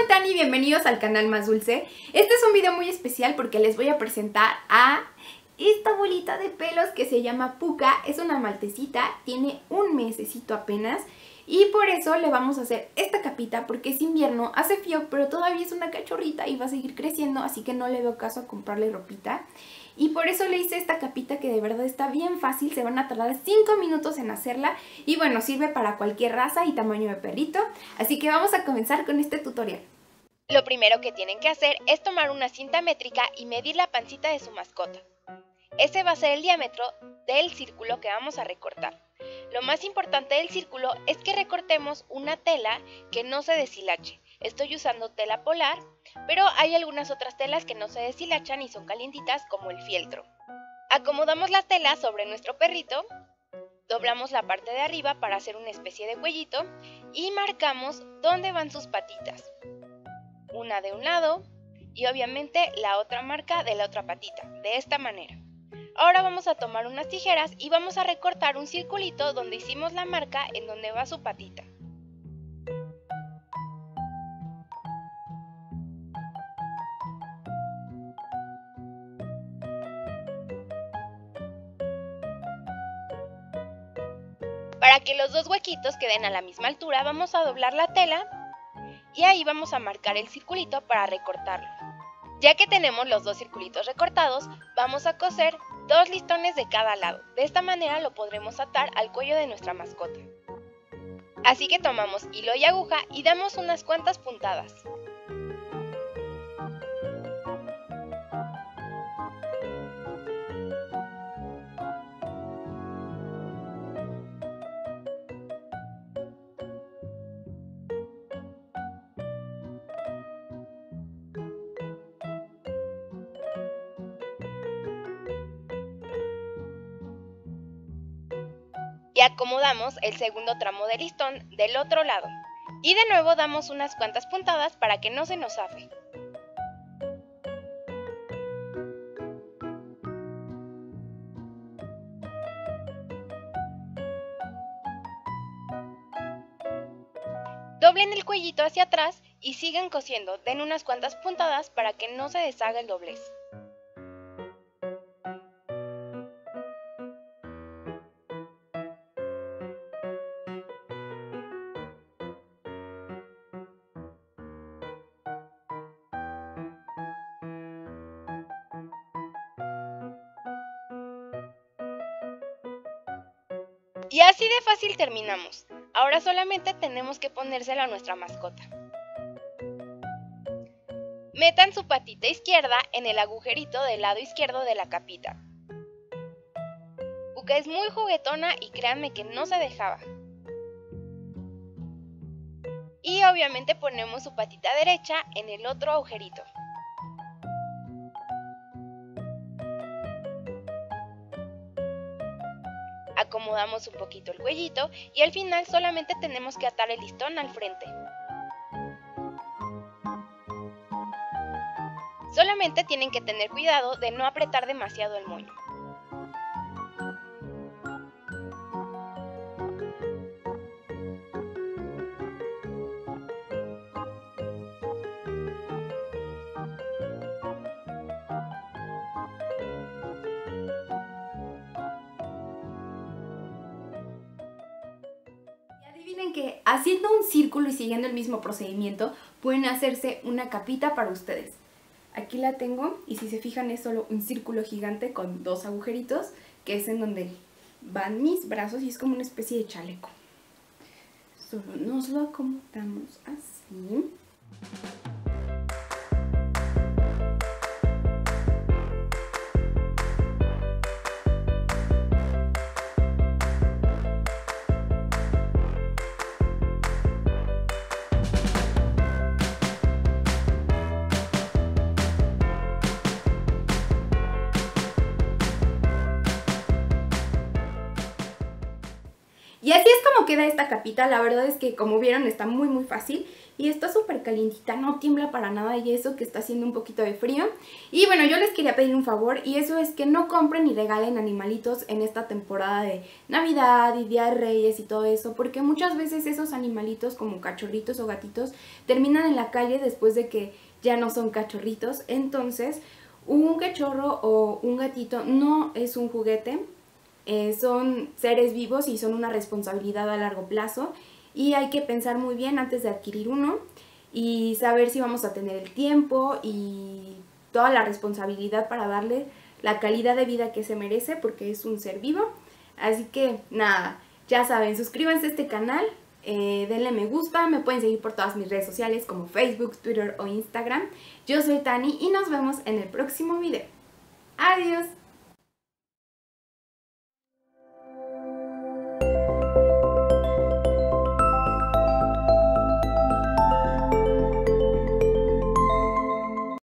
soy Tani, bienvenidos al canal Más Dulce. Este es un video muy especial porque les voy a presentar a esta bolita de pelos que se llama Puka. Es una maltecita, tiene un mesecito apenas y por eso le vamos a hacer esta capita porque es invierno, hace frío, pero todavía es una cachorrita y va a seguir creciendo, así que no le veo caso a comprarle ropita. Y por eso le hice esta capita que de verdad está bien fácil, se van a tardar 5 minutos en hacerla y bueno, sirve para cualquier raza y tamaño de perrito, así que vamos a comenzar con este tutorial. Lo primero que tienen que hacer es tomar una cinta métrica y medir la pancita de su mascota. Ese va a ser el diámetro del círculo que vamos a recortar. Lo más importante del círculo es que recortemos una tela que no se deshilache. Estoy usando tela polar, pero hay algunas otras telas que no se deshilachan y son calientitas como el fieltro. Acomodamos la tela sobre nuestro perrito, doblamos la parte de arriba para hacer una especie de cuellito y marcamos dónde van sus patitas. Una de un lado y obviamente la otra marca de la otra patita, de esta manera. Ahora vamos a tomar unas tijeras y vamos a recortar un circulito donde hicimos la marca en donde va su patita. Para que los dos huequitos queden a la misma altura vamos a doblar la tela y ahí vamos a marcar el circulito para recortarlo. Ya que tenemos los dos circulitos recortados, vamos a coser dos listones de cada lado. De esta manera lo podremos atar al cuello de nuestra mascota. Así que tomamos hilo y aguja y damos unas cuantas puntadas. Y acomodamos el segundo tramo de listón del otro lado. Y de nuevo damos unas cuantas puntadas para que no se nos zafe. Doblen el cuellito hacia atrás y sigan cosiendo, den unas cuantas puntadas para que no se deshaga el doblez. Y así de fácil terminamos. Ahora solamente tenemos que ponérselo a nuestra mascota. Metan su patita izquierda en el agujerito del lado izquierdo de la capita. Puka es muy juguetona y créanme que no se dejaba. Y obviamente ponemos su patita derecha en el otro agujerito. Acomodamos un poquito el cuellito y al final solamente tenemos que atar el listón al frente. Solamente tienen que tener cuidado de no apretar demasiado el moño. Que haciendo un círculo y siguiendo el mismo procedimiento pueden hacerse una capita para ustedes. Aquí la tengo y si se fijan es solo un círculo gigante con dos agujeritos que es en donde van mis brazos y es como una especie de chaleco. Solo nos lo acomodamos así. Y así es como queda esta capita, la verdad es que como vieron está muy muy fácil y está súper calientita, no tiembla para nada y eso que está haciendo un poquito de frío. Y bueno, yo les quería pedir un favor y eso es que no compren ni regalen animalitos en esta temporada de Navidad y Día de Reyes y todo eso, porque muchas veces esos animalitos como cachorritos o gatitos terminan en la calle después de que ya no son cachorritos. Entonces, un cachorro o un gatito no es un juguete, eh, son seres vivos y son una responsabilidad a largo plazo y hay que pensar muy bien antes de adquirir uno y saber si vamos a tener el tiempo y toda la responsabilidad para darle la calidad de vida que se merece porque es un ser vivo. Así que nada, ya saben, suscríbanse a este canal, eh, denle me gusta, me pueden seguir por todas mis redes sociales como Facebook, Twitter o Instagram. Yo soy Tani y nos vemos en el próximo video. Adiós.